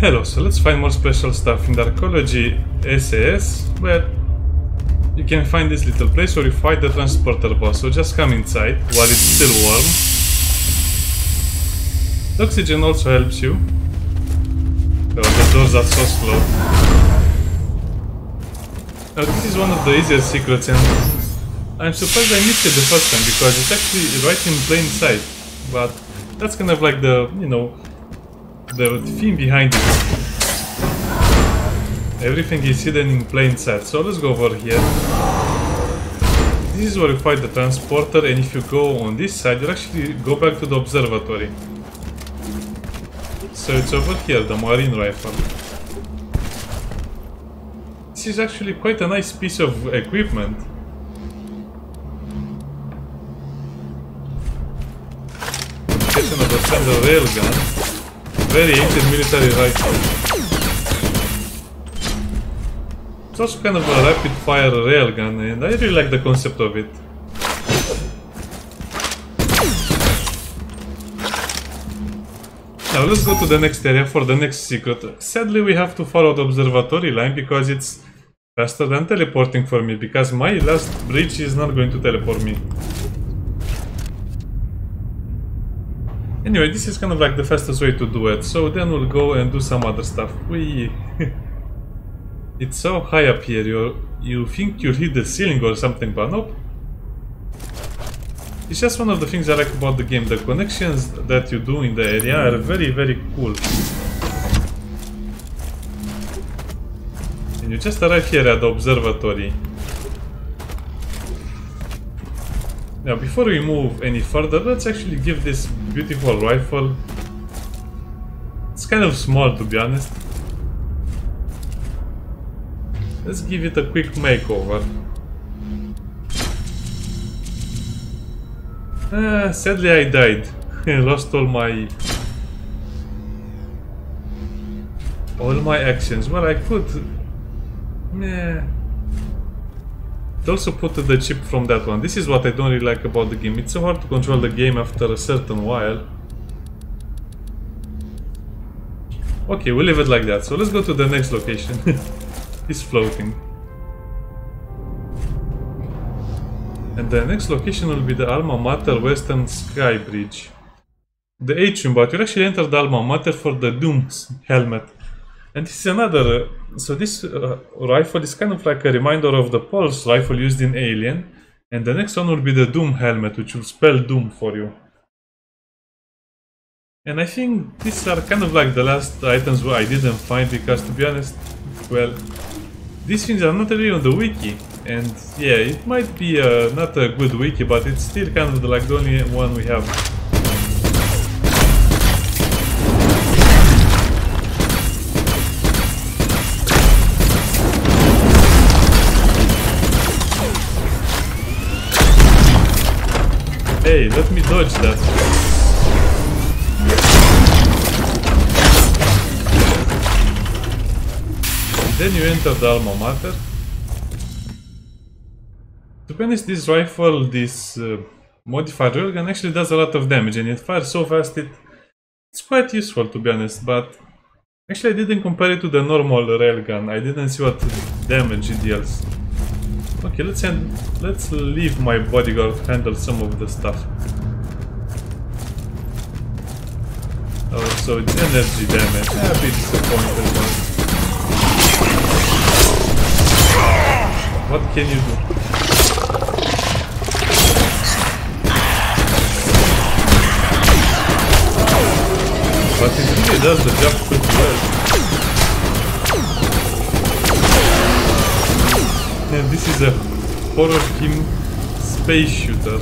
Hello, so let's find more special stuff in the Arcology SAS, where you can find this little place where you fight the transporter boss. So just come inside while it's still warm. The oxygen also helps you. Oh, the doors are so slow. Now this is one of the easiest secrets and I'm surprised I missed it the first time because it's actually right in plain sight. But that's kind of like the, you know, the theme behind it. Everything is hidden in plain sight. So let's go over here. This is where you fight the transporter and if you go on this side, you actually go back to the observatory. So it's over here, the marine rifle. This is actually quite a nice piece of equipment. Getting of a standard railgun. Very ancient military rifle. It's also kind of a rapid fire railgun and I really like the concept of it. Now let's go to the next area for the next secret. Sadly we have to follow the observatory line because it's faster than teleporting for me because my last bridge is not going to teleport me. Anyway, this is kind of like the fastest way to do it. So then we'll go and do some other stuff. We... it's so high up here, you you think you'll hit the ceiling or something, but nope. It's just one of the things I like about the game. The connections that you do in the area are very, very cool. And you just arrive here at the observatory. Now, before we move any further, let's actually give this beautiful rifle... It's kind of small, to be honest. Let's give it a quick makeover. Ah, sadly I died. Lost all my... All my actions. Well, I could... Meh also put the chip from that one. This is what I don't really like about the game. It's so hard to control the game after a certain while. Okay, we'll leave it like that. So let's go to the next location. He's floating. And the next location will be the Alma Mater Western Sky Bridge. The atrium, but you actually enter the Alma Mater for the Doom's helmet. And this is another, uh, so this uh, rifle is kind of like a reminder of the pulse rifle used in Alien. And the next one will be the Doom helmet, which will spell Doom for you. And I think these are kind of like the last items where I didn't find because to be honest, well, these things are not really on the wiki. And yeah, it might be a, not a good wiki, but it's still kind of like the only one we have. Hey, let me dodge that. Then you enter the Alma Mater. To honest, this rifle, this uh, modified railgun actually does a lot of damage and it fires so fast it, it's quite useful to be honest, but actually I didn't compare it to the normal railgun, I didn't see what damage it deals. Okay, let's end, let's leave my bodyguard handle some of the stuff. Oh, so it's energy damage. Ah, A bit disappointed. What can you do? But it really does the job pretty well. This is a horror team space shooter.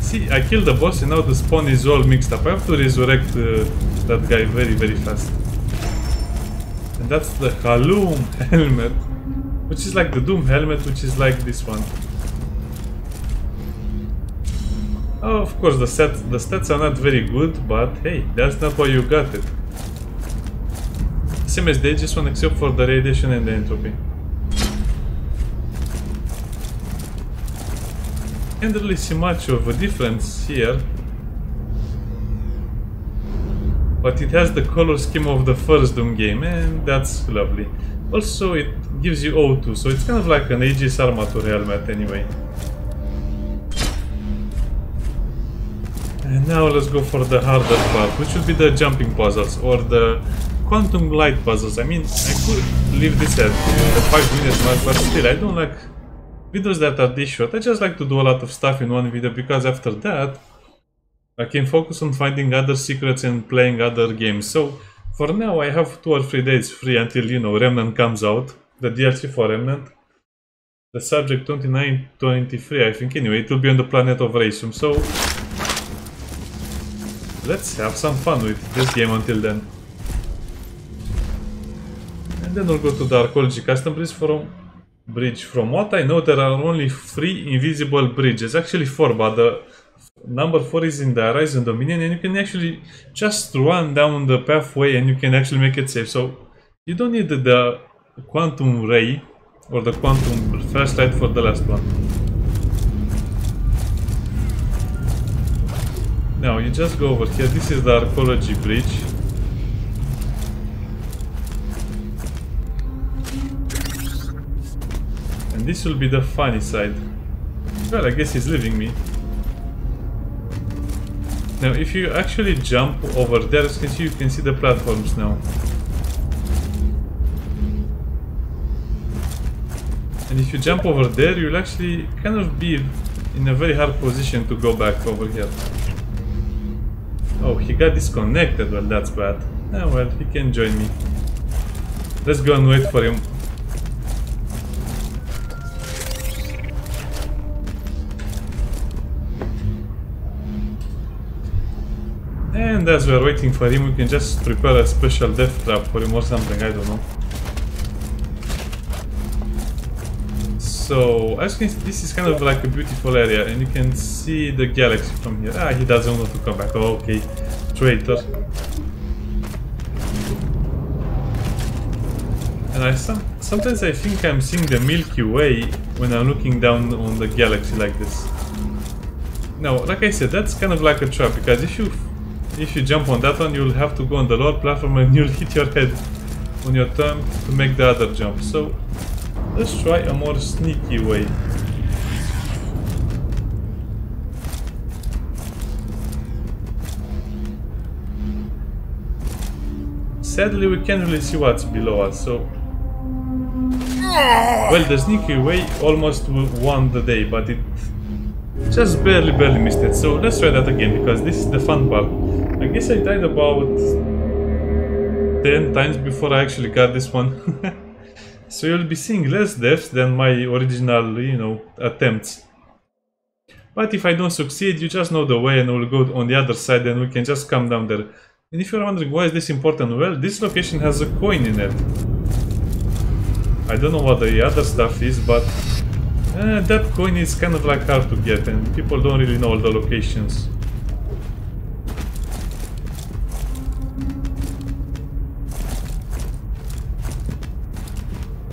See, I killed the boss and now the spawn is all mixed up. I have to resurrect uh, that guy very, very fast. And that's the Haloom helmet. Which is like the Doom helmet, which is like this one. Oh, of course, the, set, the stats are not very good, but hey, that's not why you got it. Same as the Aegis one except for the radiation and the entropy. Can't really see much of a difference here. But it has the color scheme of the first Doom game and that's lovely. Also it gives you O2, so it's kind of like an Aegis Armature helmet anyway. And now let's go for the harder part, which would be the jumping puzzles or the quantum light puzzles. I mean, I could leave this at the 5 minute mark, but still, I don't like videos that are this short. I just like to do a lot of stuff in one video because after that, I can focus on finding other secrets and playing other games. So, for now, I have 2 or 3 days free until, you know, Remnant comes out, the DLC for Remnant. The subject 2923, I think, anyway, it will be on the planet of Reisum, so let's have some fun with this game until then. And then we'll go to the Arcology Custom Bridge from, bridge. from what I know, there are only three invisible bridges. Actually four, but the number four is in the Horizon Dominion and you can actually just run down the pathway and you can actually make it safe. So you don't need the quantum ray or the quantum flashlight for the last one. Now you just go over here. This is the arcology bridge. And this will be the funny side. Well, I guess he's leaving me. Now, if you actually jump over there, as you can see, you can see the platforms now. And if you jump over there, you'll actually kind of be in a very hard position to go back over here. Oh, he got disconnected. Well, that's bad. Ah, well, he can join me. Let's go and wait for him. As we're waiting for him, we can just prepare a special death trap for him or something, I don't know. So, as you can see, this is kind of like a beautiful area, and you can see the galaxy from here. Ah, he doesn't want to come back. Oh, okay, traitor. And I some, sometimes I think I'm seeing the Milky Way when I'm looking down on the galaxy like this. Now, like I said, that's kind of like a trap, because if you if you jump on that one, you'll have to go on the lower platform and you'll hit your head on your turn to make the other jump. So Let's try a more sneaky way. Sadly, we can't really see what's below us, so... Well, the sneaky way almost won the day, but it just barely, barely missed it. So let's try that again, because this is the fun part. I guess I died about 10 times before I actually got this one. So you'll be seeing less deaths than my original, you know, attempts. But if I don't succeed, you just know the way and we'll go on the other side and we can just come down there. And if you're wondering why is this important, well, this location has a coin in it. I don't know what the other stuff is, but uh, that coin is kind of like hard to get and people don't really know all the locations.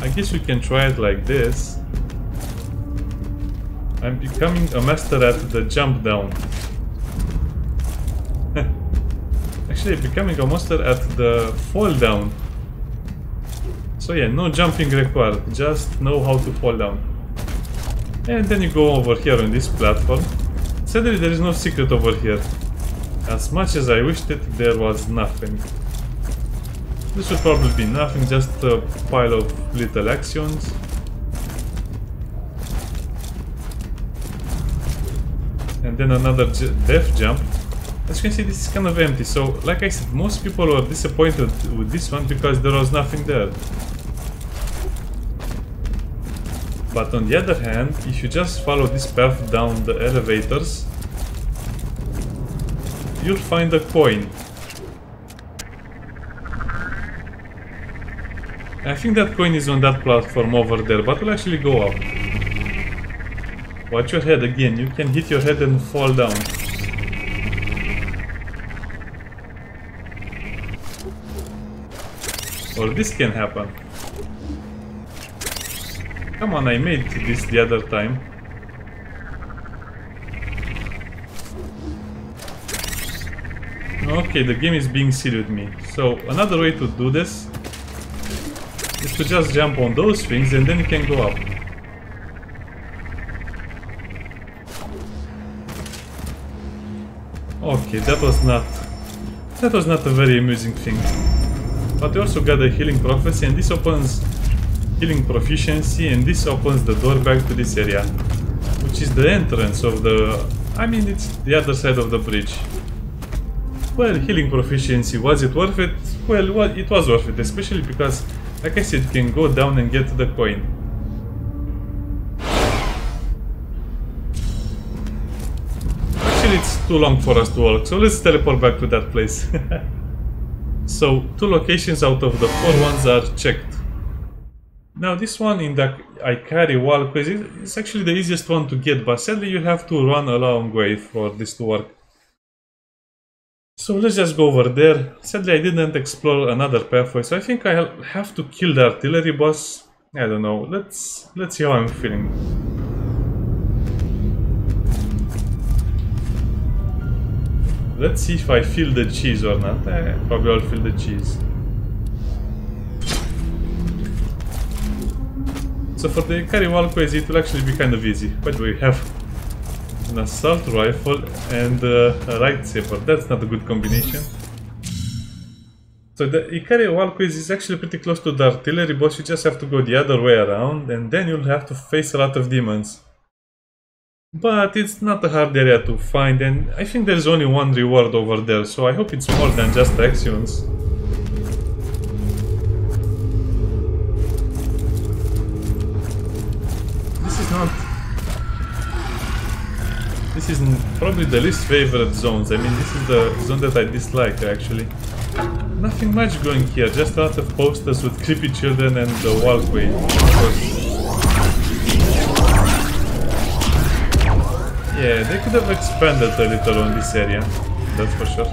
I guess we can try it like this. I'm becoming a master at the jump down. Actually, becoming a master at the fall down. So yeah, no jumping required, just know how to fall down. And then you go over here on this platform. Sadly, there is no secret over here. As much as I wished it, there was nothing. This will probably be nothing, just a pile of little actions. And then another death jump. As you can see, this is kind of empty. So, like I said, most people were disappointed with this one because there was nothing there. But on the other hand, if you just follow this path down the elevators, you'll find a coin. I think that coin is on that platform over there, but we'll actually go up. Watch your head again, you can hit your head and fall down. Or this can happen. Come on, I made this the other time. Okay, the game is being silly with me. So another way to do this is to just jump on those things and then you can go up. Okay, that was not that was not a very amusing thing. But we also got a healing prophecy and this opens healing proficiency and this opens the door back to this area. Which is the entrance of the... I mean it's the other side of the bridge. Well, healing proficiency, was it worth it? Well, it was worth it, especially because, I guess it can go down and get the coin. Actually, it's too long for us to walk, so let's teleport back to that place. so, two locations out of the four ones are checked. Now, this one in the Ikari wall quiz is actually the easiest one to get, but sadly you have to run a long way for this to work. So let's just go over there. Sadly, I didn't explore another pathway, so I think I'll have to kill the artillery boss. I don't know. Let's let's see how I'm feeling. Let's see if I feel the cheese or not. Eh, probably I'll feel the cheese. So for the Ikari wall quest, it will actually be kind of easy. What do we have? An assault rifle and uh, a lightsaber. That's not a good combination. So the Ikari wall quiz is actually pretty close to the artillery boss, you just have to go the other way around and then you'll have to face a lot of demons. But it's not a hard area to find and I think there's only one reward over there, so I hope it's more than just actions. This is not this is probably the least favorite zones. I mean, this is the zone that I dislike, actually. Nothing much going here, just a lot of posters with creepy children and the walkway. Yeah, they could have expanded a little on this area, that's for sure.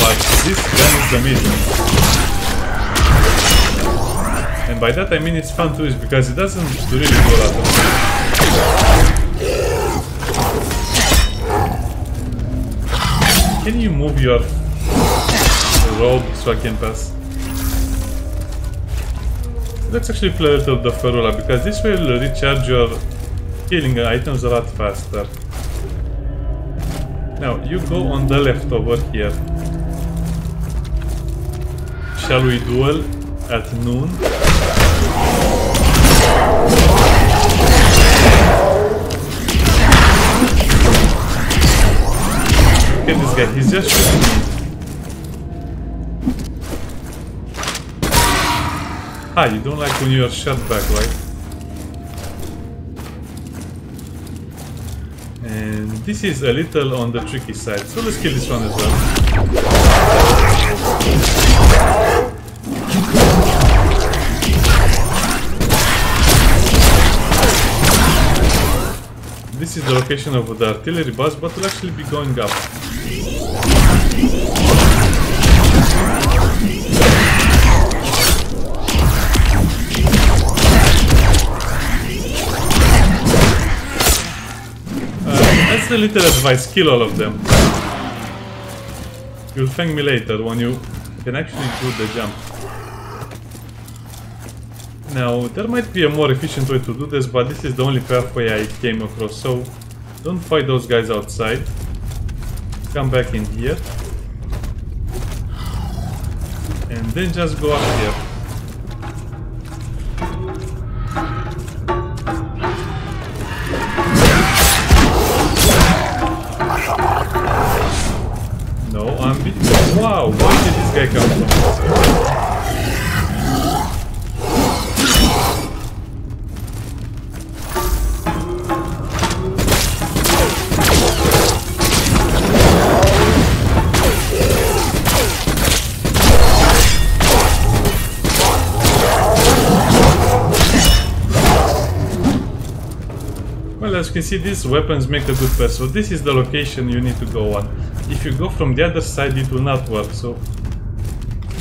But this gun is amazing. And by that I mean it's fun to use because it doesn't really do a lot of Can you move your robe so I can pass? Let's actually play a little the Ferula because this will recharge your healing items a lot faster. Now, you go on the left over here. Shall we duel at noon? Look at this guy, he's just. Ah, you don't like when you're shot back, right? And this is a little on the tricky side, so let's kill this one as well. This is the location of the artillery boss, but will actually be going up. Uh, that's the little advice, kill all of them. You'll thank me later when you can actually do the jump. Now, there might be a more efficient way to do this, but this is the only pathway I came across, so don't fight those guys outside. Come back in here. And then just go up here. Can see, these weapons make a good path. So this is the location you need to go on. If you go from the other side, it will not work. So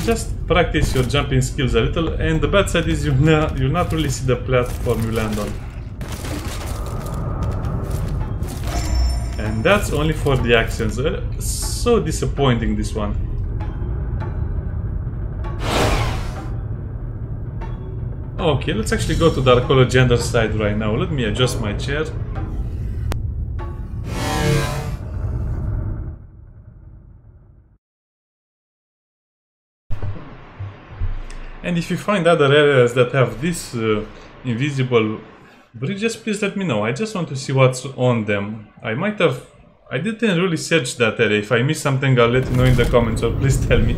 just practice your jumping skills a little, and the bad side is you na you not really see the platform you land on. And that's only for the actions. Uh, so disappointing this one. Okay, let's actually go to the arcology side right now. Let me adjust my chair. And if you find other areas that have this uh, invisible bridges, please let me know. I just want to see what's on them. I might have... I didn't really search that area. If I missed something, I'll let you know in the comments, so please tell me.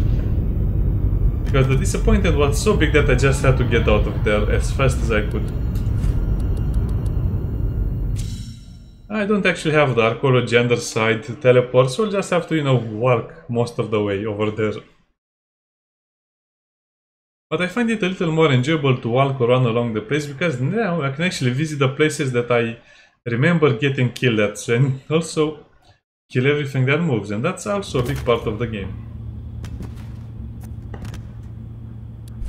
Because the disappointment was so big that I just had to get out of there as fast as I could. I don't actually have the arcology underside teleport, so I'll just have to, you know, walk most of the way over there. But I find it a little more enjoyable to walk around along the place because now I can actually visit the places that I remember getting killed at and also kill everything that moves and that's also a big part of the game.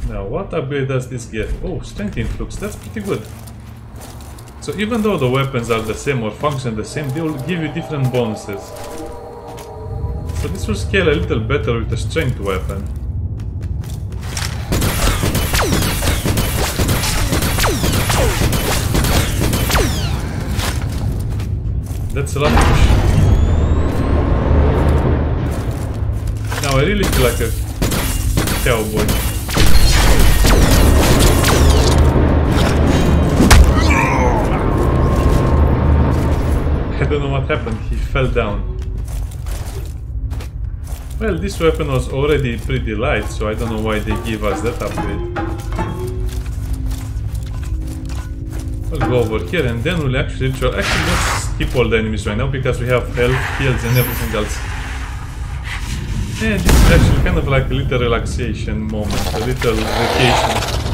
Now what upgrade does this get? Oh, strength influx, that's pretty good. So even though the weapons are the same or function the same, they will give you different bonuses. So this will scale a little better with a strength weapon. That's a lot of push. Now I really feel like a cowboy. I don't know what happened, he fell down. Well, this weapon was already pretty light, so I don't know why they give us that upgrade. We'll go over here and then we'll actually. Actually, let's skip all the enemies right now because we have health, heals and everything else. And this is actually kind of like a little relaxation moment, a little vacation.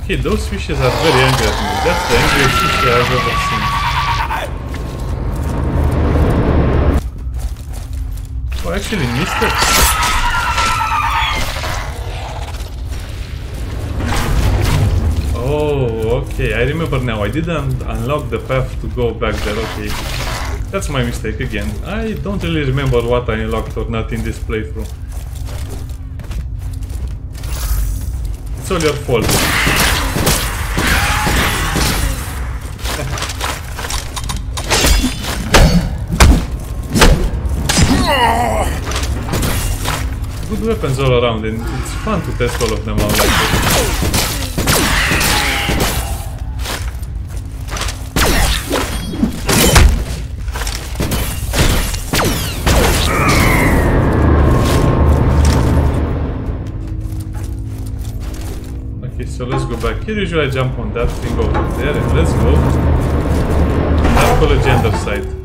Okay, those fishes are very angry at me. That's the angriest fish I've ever seen. Actually missed it. Oh, okay, I remember now. I didn't unlock the path to go back there, okay. That's my mistake again. I don't really remember what I unlocked or not in this playthrough. It's all your fault. Good weapons all around and it's fun to test all of them out like this. Okay, so let's go back here. Usually I jump on that thing over there and let's go. Arcology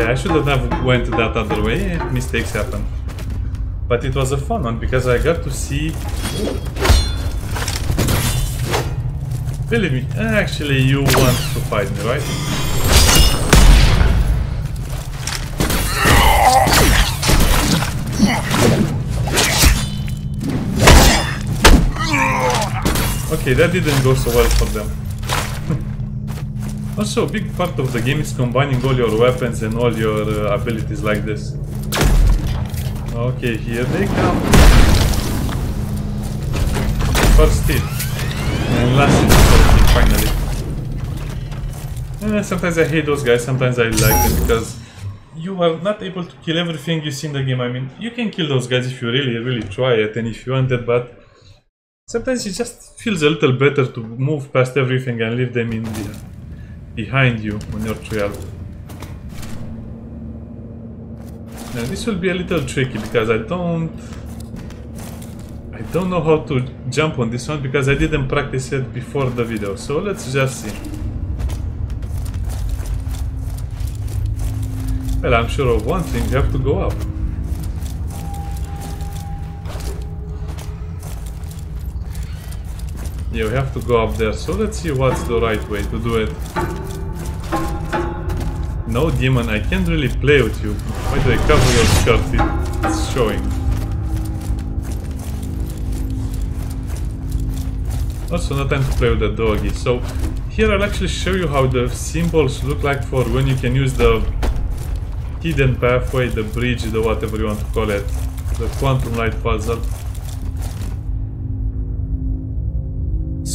Underside. I shouldn't have went that other way. Eh, mistakes happen. But it was a fun one because I got to see... Believe me, actually you want to fight me, right? Okay, that didn't go so well for them. Also, a big part of the game is combining all your weapons and all your uh, abilities like this. Okay, here they come. First hit. And last hit, finally. Eh, sometimes I hate those guys, sometimes I like them because you are not able to kill everything you see in the game. I mean, you can kill those guys if you really, really try it and if you want it, but sometimes it just feels a little better to move past everything and leave them in the behind you on your trail. Now this will be a little tricky because I don't... I don't know how to jump on this one because I didn't practice it before the video. So let's just see. Well, I'm sure of one thing, you have to go up. You have to go up there, so let's see what's the right way to do it. No, demon, I can't really play with you. Why do I cover your skirt? It's showing. Also, no time to play with the doggy. So, here I'll actually show you how the symbols look like for when you can use the hidden pathway, the bridge, the whatever you want to call it. The quantum light puzzle.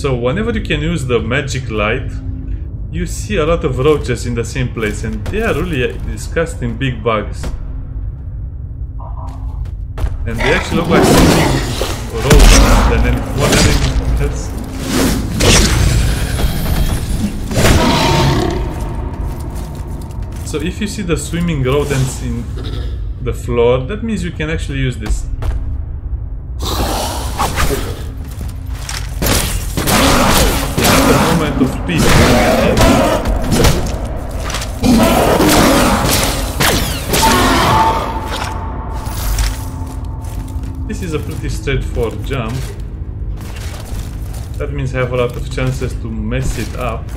So whenever you can use the magic light, you see a lot of roaches in the same place and they are really disgusting big bugs. And they actually look like something more than anything else. So if you see the swimming rodents in the floor, that means you can actually use this. This is a pretty straightforward jump. That means I have a lot of chances to mess it up.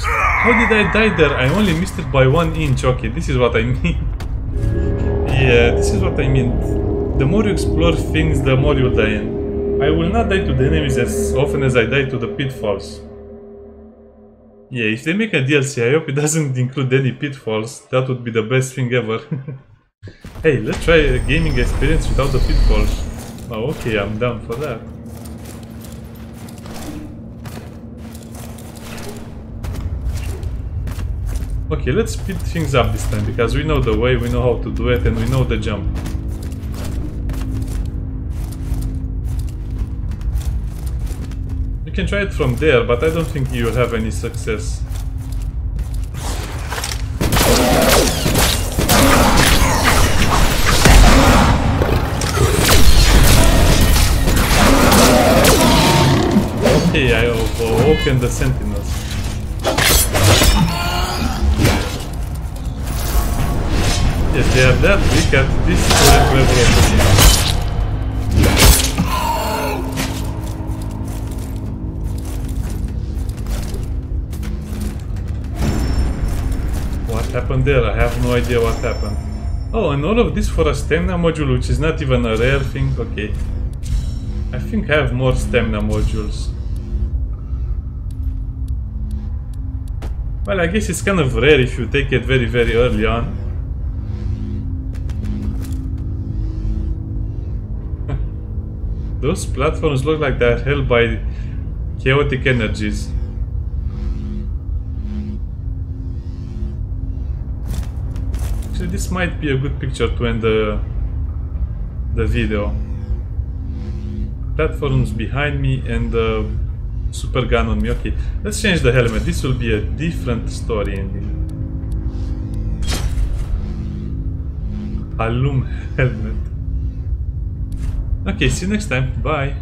How did I die there? I only missed it by one inch. Okay, this is what I mean. yeah, this is what I mean. The more you explore things, the more you die. I will not die to the enemies as often as I die to the pitfalls. Yeah, if they make a DLC, I hope it doesn't include any pitfalls. That would be the best thing ever. hey, let's try a gaming experience without the pitfalls. Oh, okay, I'm down for that. Okay, let's speed things up this time, because we know the way, we know how to do it, and we know the jump. You can try it from there, but I don't think you'll have any success. Okay, I awoken the sentinels. Yes, they are that weak at this level of the game. Happened there? I have no idea what happened. Oh, and all of this for a stamina module, which is not even a rare thing? Okay. I think I have more stamina modules. Well, I guess it's kind of rare if you take it very, very early on. Those platforms look like they're held by chaotic energies. Actually, this might be a good picture to end the, the video. Platforms behind me and the super gun on me. Okay, let's change the helmet. This will be a different story ending. Haloom helmet. Okay, see you next time. Bye.